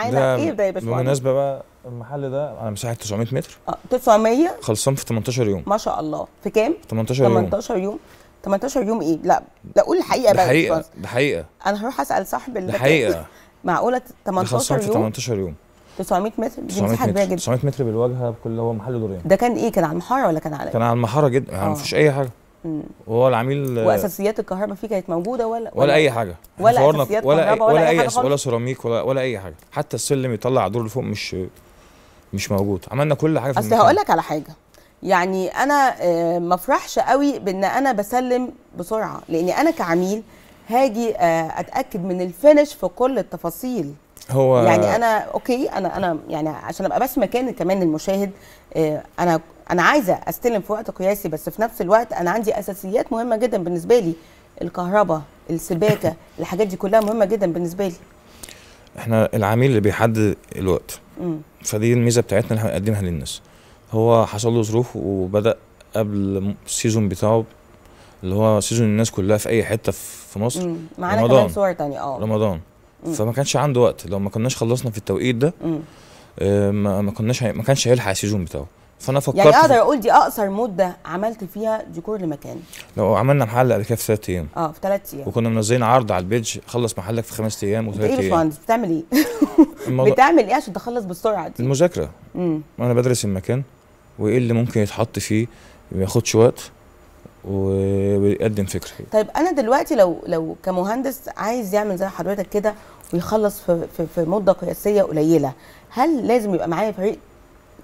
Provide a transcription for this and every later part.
معانا إيه ده يا باشمهندس بالمناسبه بقى المحل ده على مساحة 900 متر. آه، 900 خلصان في 18 يوم. ما شاء الله. في كام؟ 18 يوم. 18 يوم. 18 يوم إيه؟ لا لا قول الحقيقة ده بقى. يا حقيقة. ده حقيقة. أنا هروح أسأل صاحب ده المكان. حقيقة. معقولة ده خلصان 18 في يوم؟ 18 يوم. 900 متر؟ دي 900 مساحه كبيرة جدا. 900 متر بالواجهة بكل هو محل دورين. ده كان إيه؟ كان على المحارة ولا كان على كان على المحارة جدا. يعني آه. مفيش أي حاجة. وهو العميل وأساسيات الكهرباء فيه كانت موجودة ولا ولا أي حاجة. ولا أساسيات ولا كهرباء ولا ولا أي حاجة ولا؟ سيراميك ولا ولا أي حاجة. حتى السلم يطلع دور لفوق مش مش موجود. عملنا كل حاجة في أصل. هقول لك على حاجة. يعني أنا آه، ما أفرحش قوي بإن أنا بسلم بسرعة. لأني أنا كعميل هاجي آه، أتأكد من ال finish في كل التفاصيل. هو يعني أنا okay أنا أنا يعني عشان أبقى بس مكان كمان المشاهد آه، أنا أنا عايزة أستلم في وقت قياسي بس في نفس الوقت أنا عندي أساسيات مهمة جدا بالنسبة لي الكهرباء السباكة الحاجات دي كلها مهمة جدا بالنسبة لي إحنا العميل اللي بيحدد الوقت مم. فدي الميزة بتاعتنا اللي إحنا بنقدمها للناس هو حصل له ظروف وبدأ قبل ال season بتاعه اللي هو season الناس كلها في أي حتة في مصر. معانا رمضان. كمان صور تانية آه رمضان مم. فما كانش عنده وقت لو ما كناش خلصنا في التوقيت ده. آه، ما كناش ما كانش هيلحق ال season بتاعه فأنا فكرت يعني أقدر أقول دي أقصر مدة عملت فيها ديكور لمكان لو عملنا محل قبل كده في ثلاث أيام آه في ثلاث أيام وكنا منزلين عرض على البيج خلص محلك في خمس أيام إيه وثلاث أيام باشمهندس بتعمل إيه؟ الموضوع بتعمل إيه عشان تخلص بالسرعة دي؟ المذاكرة مم. وأنا بدرس المكان وإيه اللي ممكن يتحط فيه ما ياخدش وقت ويقدم فكرة طيب أنا دلوقتي لو لو كمهندس عايز يعمل زي حضرتك كده ويخلص في, في, في مدة قياسية قليلة هل لازم يبقى معايا فريق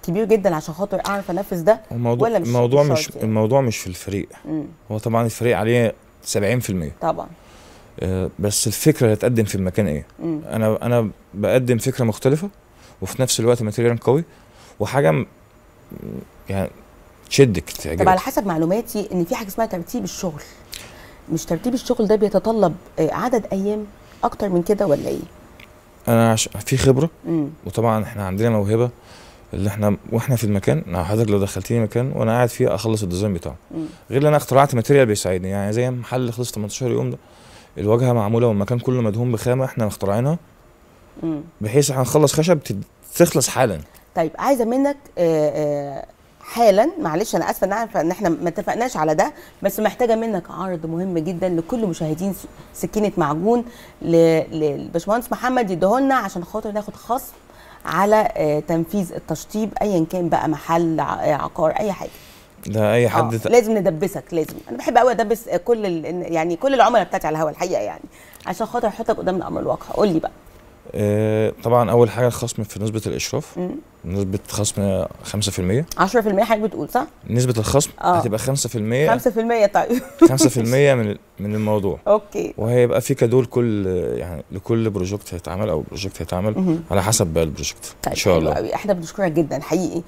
كبير جدا عشان خاطر أعرف أنفذ ده الموضوع ولا مش- الموضوع مش يعني؟ الموضوع مش في الفريق مم. هو طبعا الفريق عليه 70% طبعا آه، بس الفكرة اللي هتقدم في المكان إيه مم. أنا أنا بقدم فكرة مختلفة وفي نفس الوقت ماتيريال قوي وحاجة يعني تشدك طب على تعجبك حسب معلوماتي إن في حاجة اسمها ترتيب الشغل مش ترتيب الشغل ده بيتطلب آه، عدد أيام أكتر من كده ولا إيه؟ أنا عش... في خبرة مم. وطبعا إحنا عندنا موهبة اللي إحنا وإحنا في المكان لو حضرتك لو دخلتني مكان وأنا قاعد فيه اخلص ال design بتاعه. غير ان أنا اخترعت material بيساعدني يعني زي محل خلص 18 يوم ده الواجهة معمولة والمكان كله مدهون بخامة إحنا مخترعينها. بحيث إحنا نخلص خشب تخلص حالا طيب عايزة منك آه، آه، حالا معلش أنا آسفة إن عارفه إن إحنا ما اتفقناش على ده بس محتاجة منك عرض مهم جدا لكل مشاهدين سكينة معجون للباشمهندس محمد يديهولنا عشان خاطر ناخد خصم على آه، تنفيذ التشطيب ايا كان بقى محل آه، عقار أي حاجة. ده أي آه حد ت- لازم ندبسك لازم. أنا بحب قوي أدبس آه، كل ال- يعني كل العملاء بتاعتي على الهوا الحقيقة يعني عشان خاطر أحطك قدام الأمر الواقع. قول لي بقى. آه، طبعا أول حاجة الخصم في نسبة الإشراف. مم. نسبة خصم 5% 10% حضرتك بتقول صح؟ نسبة الخصم آه. هتبقى 5% 5% طيب. 5% من من الموضوع. okay. وهيبقى في cadeau لكل يعني لكل project هيتعمل أو project هيتعمل. على حسب بقى ال project طيب ان شاء الله. إحنا بنشكرك جدا حقيقي.